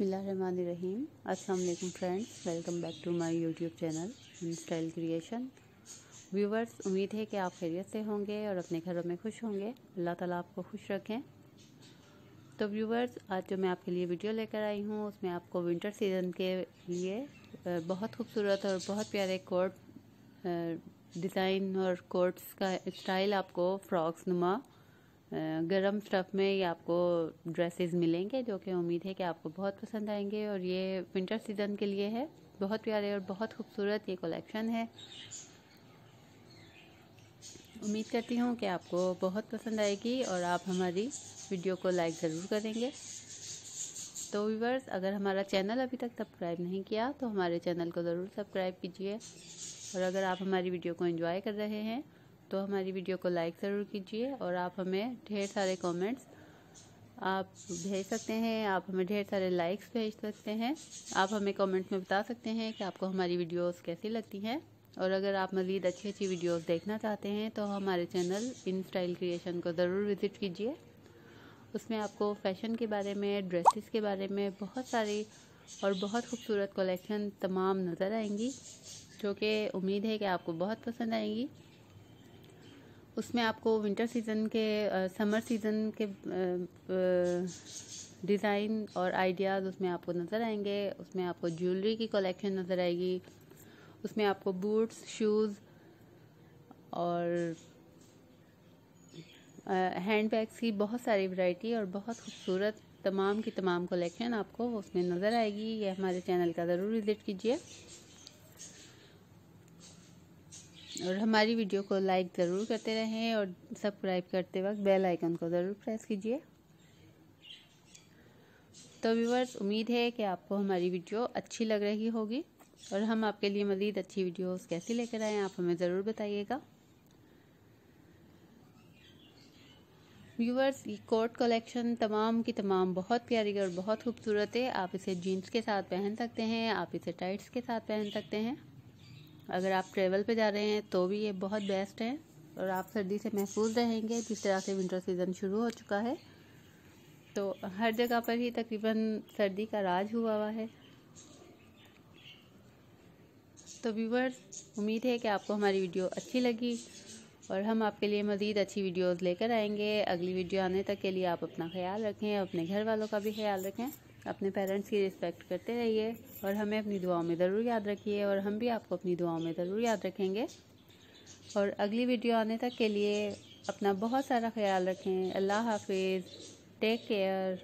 बिसमीम अस्सलाम friends, welcome back to my YouTube channel style creation. Viewers, उम्मीद है कि आप खैरियत से होंगे और अपने घरों में खुश होंगे। अल्लाह ताला आपको खुश रखें। तो व्यूवर्स, आज जो मैं आपके लिए वीडियो लेकर आई हूँ, उसमें आपको विंटर सीज़न के लिए बहुत खूबसूरत और बहुत प्यारे कोट डिज़ाइन और कोट्स का स्टाइल आपको फ्रॉक्स नुमा गरम स्टफ़ में ये आपको ड्रेसेस मिलेंगे, जो कि उम्मीद है कि आपको बहुत पसंद आएँगे। और ये विंटर सीज़न के लिए है। बहुत प्यारे और बहुत खूबसूरत ये कलेक्शन है। उम्मीद करती हूँ कि आपको बहुत पसंद आएगी और आप हमारी वीडियो को लाइक ज़रूर करेंगे। तो व्यूवर्स अगर हमारा चैनल अभी तक सब्सक्राइब नहीं किया तो हमारे चैनल को ज़रूर सब्सक्राइब कीजिए। और अगर आप हमारी वीडियो को एंजॉय कर रहे हैं तो हमारी वीडियो को लाइक ज़रूर कीजिए और आप हमें ढेर सारे कमेंट्स आप भेज सकते हैं, आप हमें ढेर सारे लाइक्स भेज सकते हैं। आप हमें कमेंट में बता सकते हैं कि आपको हमारी वीडियोस कैसी लगती हैं। और अगर आप मज़ीद अच्छी अच्छी वीडियोस देखना चाहते हैं तो हमारे चैनल इन स्टाइल क्रिएशन को ज़रूर विज़िट कीजिए। उसमें आपको फ़ैशन के बारे में ड्रेसेस के बारे में बहुत सारी और बहुत खूबसूरत कलेक्शन तमाम नज़र आएँगी, जो कि उम्मीद है कि आपको बहुत पसंद आएँगी। उसमें आपको विंटर सीज़न के समर सीज़न के डिज़ाइन और आइडियाज़ उसमें आपको नज़र आएँगे। उसमें आपको ज्वेलरी की कलेक्शन नज़र आएगी। उसमें आपको बूट्स शूज़ और हैंड बैग्स की बहुत सारी वैरायटी और बहुत खूबसूरत तमाम की तमाम कलेक्शन आपको उसमें नज़र आएगी। ये हमारे चैनल का ज़रूर विज़िट कीजिए। और हमारी वीडियो को लाइक ज़रूर करते रहें और सब्सक्राइब करते वक्त बेल आइकन को ज़रूर प्रेस कीजिए। तो व्यूवर्स, उम्मीद है कि आपको हमारी वीडियो अच्छी लग रही होगी और हम आपके लिए मज़ीद अच्छी वीडियोस कैसी लेकर आएँ आप हमें ज़रूर बताइएगा। व्यूवर्स, ये कोट कलेक्शन तमाम की तमाम बहुत प्यारी और बहुत खूबसूरत है। आप इसे जीन्स के साथ पहन सकते हैं, आप इसे टाइट्स के साथ पहन सकते हैं। अगर आप ट्रेवल पे जा रहे हैं तो भी ये बहुत बेस्ट है। और आप सर्दी से महफूज रहेंगे, जिस तरह से विंटर सीज़न शुरू हो चुका है। तो हर जगह पर ही तकरीबन सर्दी का राज हुआ हुआ है। तो व्यूवर्स उम्मीद है कि आपको हमारी वीडियो अच्छी लगी और हम आपके लिए मज़ीद अच्छी वीडियोस लेकर आएँगे। अगली वीडियो आने तक के लिए आप अपना ख्याल रखें, अपने घर वालों का भी ख्याल रखें। अपने पेरेंट्स की रिस्पेक्ट करते रहिए और हमें अपनी दुआओं में ज़रूर याद रखिए और हम भी आपको अपनी दुआओं में ज़रूर याद रखेंगे। और अगली वीडियो आने तक के लिए अपना बहुत सारा ख्याल रखें। अल्लाह हाफिज़। Take care